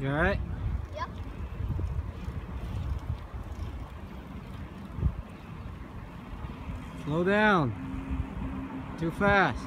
You alright? Yep. Slow down. Too fast.